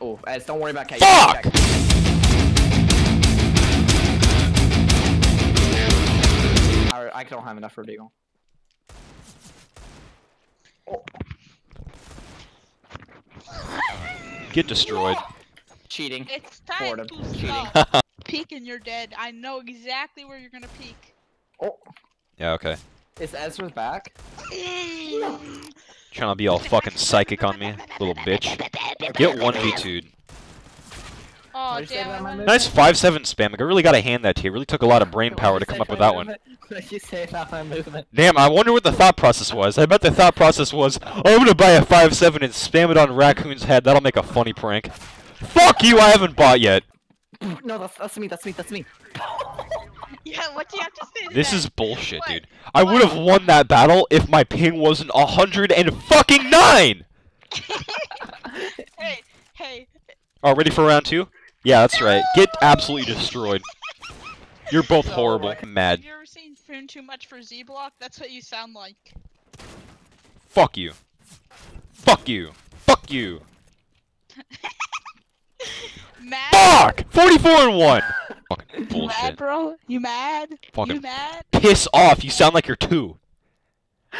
Oh, Ez, don't worry about Cat. Fuck! I, I don't have enough for Deagle. Get destroyed. Cheating. It's time Boredom. to Cheating. stop. peek and you're dead. I know exactly where you're gonna peek. Oh, Yeah, okay. is Ezra's back? Mm. Trying to be all fucking psychic on me, little bitch. Get 1v2'd. Oh What'd you say damn! about I my went- move? Nice 5-7 spam. Like, I really gotta hand that to you. It really took a lot of brain power to come up with that one. What did you say about my movement? Damn, I wonder what the thought process was. I bet the thought process was, oh, I'm gonna buy a 5-7 and spam it on Raccoon's head. That'll make a funny prank. Fuck you, I haven't bought yet. No, that's, that's me, that's me, that's me. Yeah, what do you have to say? to This that? is bullshit, What? dude. I would have won that battle if my ping wasn't a hundred and fucking nine. hey, hey. Oh, ready for round two? Yeah, that's right. Get absolutely destroyed. You're both So, horrible. like- Mad. Have you ever seen Spoon Too Much for Z Block? That's what you sound like. Fuck you. Fuck you. Fuck you. Mad? Fuck! 44 and 1! Fucking Mad, bullshit. bro? You mad? Fucking- You mad? Piss off, you sound like you're two.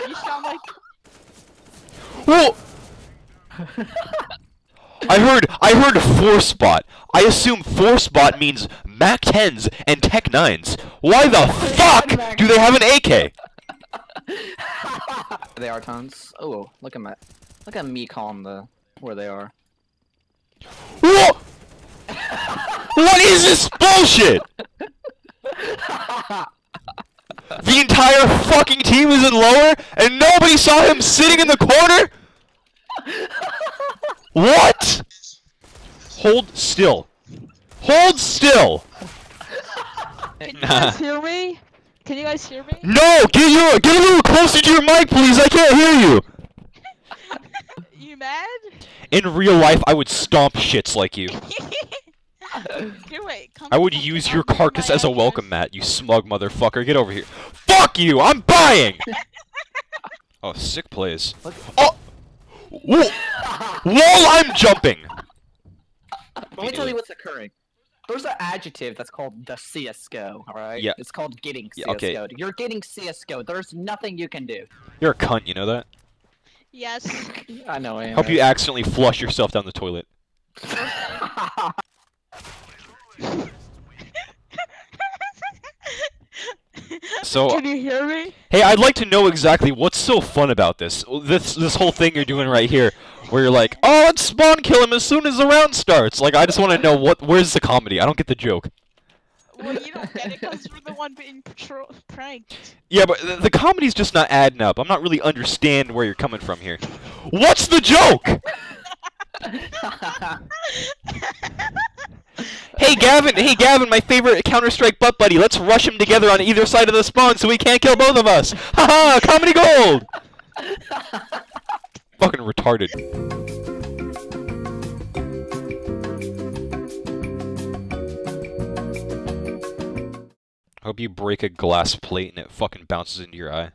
You sound like. Whoa! I heard, I heard force buy. I assume force buy means Mac 10s and Tec 9s. Why the fuck do they have an AK? they are tons. Oh, look at my, look at me calling the where they are. Whoa! What is this bullshit? The entire fucking team was in lower, and nobody saw him sitting in the corner? What? Hold still. Hold still. Can you guys hear me? Can you guys hear me? No, get your get a little closer to your mic, please. I can't hear you. You mad? In real life, I would stomp shits like you. Here, wait. Come I would come use down your carcass as a welcome mat, you smug motherfucker. Get over here. Fuck you! I'm buying! oh, sick plays. Oh! Whoa! While I'm jumping! Let me tell you what's occurring. There's an adjective that's called the CSGO, alright? Yeah. It's called getting Yeah, okay. You're getting CSGO. There's nothing you can do. You're a cunt, you know that? Yes. I know I am. Hope you accidentally flush yourself down the toilet. So, Can you hear me? hey, I'd like to know exactly what's so fun about this. This this whole thing you're doing right here, where you're like, oh, let's spawn kill him as soon as the round starts. Like, I just want to know what. Where's the comedy? I don't get the joke. Well, you don't get it because you're the one being patro- pranked. Yeah, but the, the comedy's just not adding up. I'm not really understanding where you're coming from here. What's the joke? Hey Gavin, hey Gavin, my favorite Counter-Strike butt buddy. Let's rush him together on either side of the spawn so we can't kill both of us. Haha, comedy gold. Fucking retarded. Hope you break a glass plate and it fucking bounces into your eye.